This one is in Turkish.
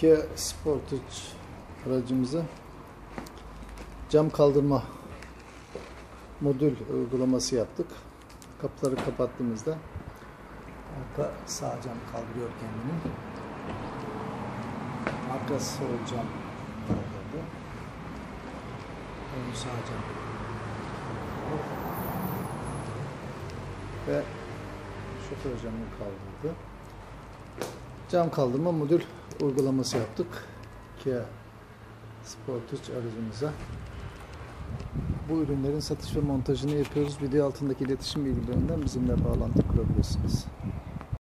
Kia Sportage aracımıza cam kaldırma modül uygulaması yaptık. Kapıları kapattığımızda arka sağ cam kaldırıyor kendini. Arka sol cam kaldırdı. Ön sağ cam ve şoför camını kaldırdı. Cam kaldırma modül uygulaması yaptık. Kia Sportage aracımıza. Bu ürünlerin satış ve montajını yapıyoruz. Video altındaki iletişim bilgilerinden bizimle bağlantı kurabilirsiniz.